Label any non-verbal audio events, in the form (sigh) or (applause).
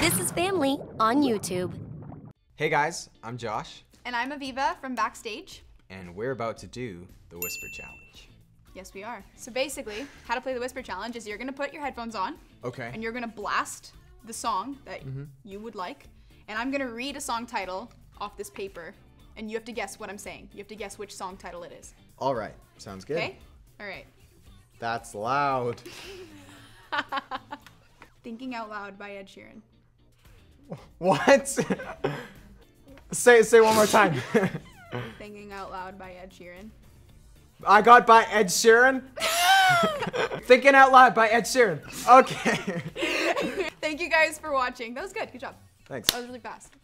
This is Family on YouTube. Hey guys, I'm Josh, And I'm Aviva from Backstage. and we're about to do the Whisper Challenge. Yes, we are. So basically, how to play the Whisper Challenge is you're gonna put your headphones on Okay. and you're gonna blast the song that mm-hmm. you would like. And I'm gonna read a song title off this paper, and you have to guess what I'm saying. You have to guess which song title it is. All right, sounds good. Okay? All right. That's loud. (laughs) Thinking Out Loud by Ed Sheeran. (laughs) What? say say one more time. (laughs) Thinking Out Loud by Ed Sheeran. I got by Ed Sheeran? (laughs) Thinking Out Loud by Ed Sheeran. Okay. Thank you guys for watching. That was good. Good job. Thanks. That was really fast.